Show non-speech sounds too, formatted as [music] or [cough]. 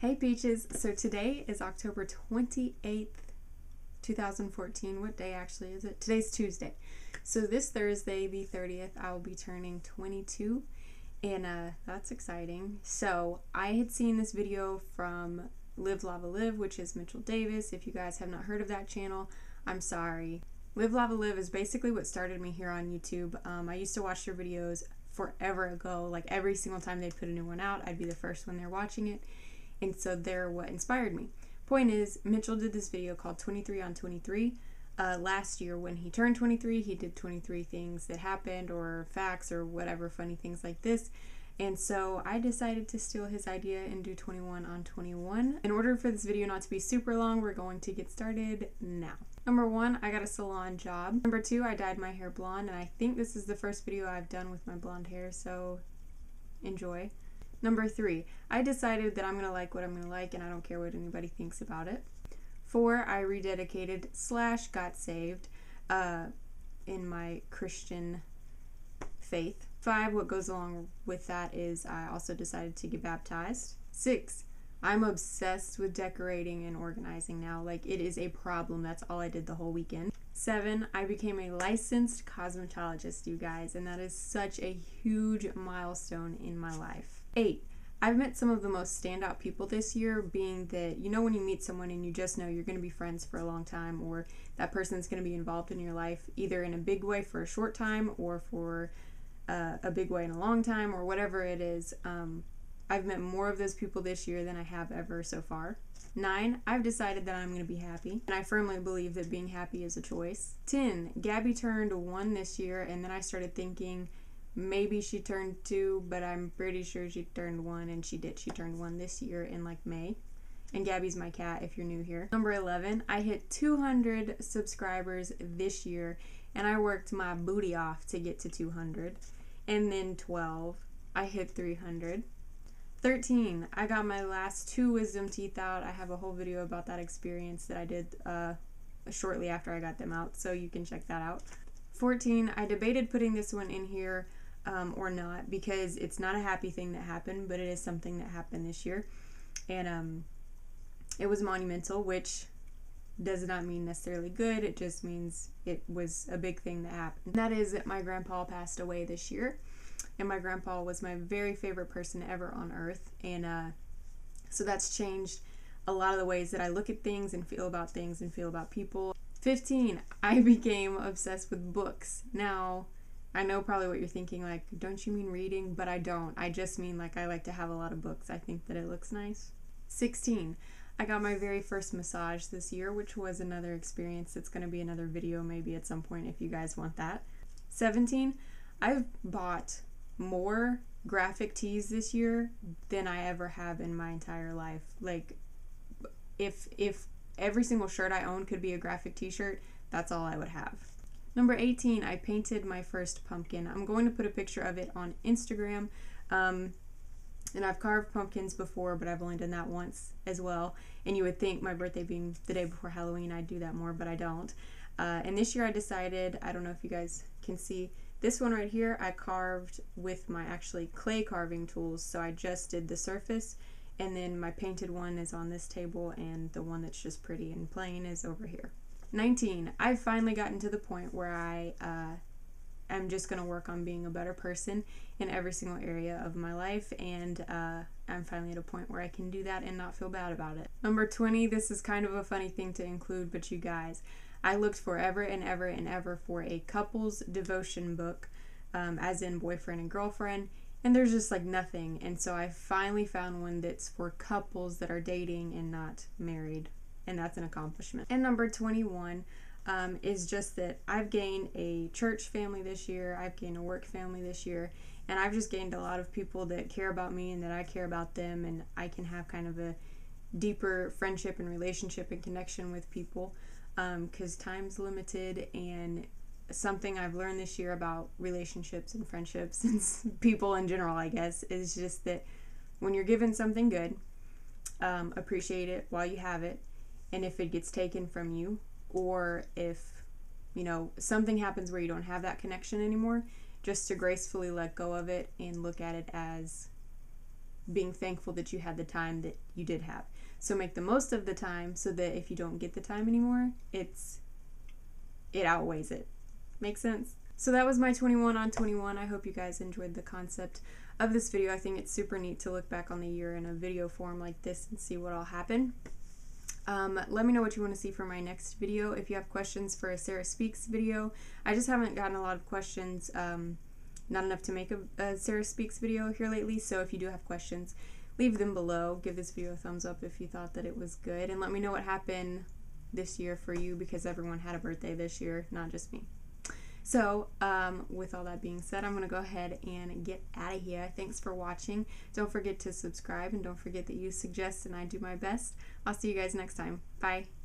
Hey Peaches! So today is October 28th, 2014. What day actually is it? Today's Tuesday. So this Thursday, the 30th, I will be turning 22, and uh, that's exciting. So I had seen this video from Live Lava Live, which is Mitchell Davis. If you guys have not heard of that channel, I'm sorry. Live Lava Live is basically what started me here on YouTube. Um, I used to watch their videos forever ago. Like every single time they put a new one out, I'd be the first one there watching it and so they're what inspired me. Point is, Mitchell did this video called 23 on 23. Uh, last year, when he turned 23, he did 23 things that happened, or facts, or whatever funny things like this. And so I decided to steal his idea and do 21 on 21. In order for this video not to be super long, we're going to get started now. Number one, I got a salon job. Number two, I dyed my hair blonde, and I think this is the first video I've done with my blonde hair, so enjoy. Number three, I decided that I'm going to like what I'm going to like and I don't care what anybody thinks about it. Four, I rededicated slash got saved uh, in my Christian faith. Five, what goes along with that is I also decided to get baptized. Six, I'm obsessed with decorating and organizing now. Like, it is a problem. That's all I did the whole weekend. Seven, I became a licensed cosmetologist, you guys, and that is such a huge milestone in my life. Eight, I've met some of the most standout people this year, being that you know when you meet someone and you just know you're going to be friends for a long time, or that person's going to be involved in your life either in a big way for a short time or for uh, a big way in a long time, or whatever it is. Um, I've met more of those people this year than I have ever so far. Nine, I've decided that I'm going to be happy, and I firmly believe that being happy is a choice. 10, Gabby turned one this year, and then I started thinking, maybe she turned two, but I'm pretty sure she turned one, and she did. She turned one this year in like May. And Gabby's my cat if you're new here. Number 11, I hit 200 subscribers this year, and I worked my booty off to get to 200. And then 12, I hit 300. 13, I got my last two wisdom teeth out. I have a whole video about that experience that I did uh, shortly after I got them out, so you can check that out. 14, I debated putting this one in here um, or not because it's not a happy thing that happened, but it is something that happened this year. And um, it was monumental, which does not mean necessarily good. It just means it was a big thing that happened. And that is that my grandpa passed away this year. And my grandpa was my very favorite person ever on earth. And uh, so that's changed a lot of the ways that I look at things and feel about things and feel about people. 15, I [laughs] became obsessed with books. Now, I know probably what you're thinking, like, don't you mean reading? But I don't. I just mean, like, I like to have a lot of books. I think that it looks nice. 16. I got my very first massage this year, which was another experience. It's going to be another video maybe at some point if you guys want that. 17. I've bought more graphic tees this year than I ever have in my entire life. Like, if if every single shirt I own could be a graphic t-shirt, that's all I would have. Number 18, I painted my first pumpkin. I'm going to put a picture of it on Instagram. Um, and I've carved pumpkins before, but I've only done that once as well. And you would think my birthday being the day before Halloween, I'd do that more, but I don't. Uh, and this year I decided, I don't know if you guys can see, this one right here I carved with my actually clay carving tools. So I just did the surface, and then my painted one is on this table, and the one that's just pretty and plain is over here. 19. I've finally gotten to the point where I uh, am just going to work on being a better person in every single area of my life, and uh, I'm finally at a point where I can do that and not feel bad about it. Number 20. This is kind of a funny thing to include, but you guys, I looked forever and ever and ever for a couples devotion book, um, as in boyfriend and girlfriend. And there's just like nothing. And so I finally found one that's for couples that are dating and not married and that's an accomplishment. And number 21 um, is just that I've gained a church family this year, I've gained a work family this year, and I've just gained a lot of people that care about me and that I care about them, and I can have kind of a deeper friendship and relationship and connection with people because um, time's limited and something I've learned this year about relationships and friendships [laughs] and people in general, I guess, is just that when you're given something good, um, appreciate it while you have it and if it gets taken from you or if you know something happens where you don't have that connection anymore just to gracefully let go of it and look at it as being thankful that you had the time that you did have. So make the most of the time so that if you don't get the time anymore, it's it outweighs it. Make sense? So that was my 21 on 21. I hope you guys enjoyed the concept of this video. I think it's super neat to look back on the year in a video form like this and see what all happened. Um, let me know what you want to see for my next video. If you have questions for a Sarah Speaks video, I just haven't gotten a lot of questions. Um, not enough to make a, a Sarah Speaks video here lately, so if you do have questions, leave them below. Give this video a thumbs up if you thought that it was good, and let me know what happened this year for you because everyone had a birthday this year, not just me. So, um, with all that being said, I'm going to go ahead and get out of here. Thanks for watching. Don't forget to subscribe and don't forget that you suggest and I do my best. I'll see you guys next time. Bye.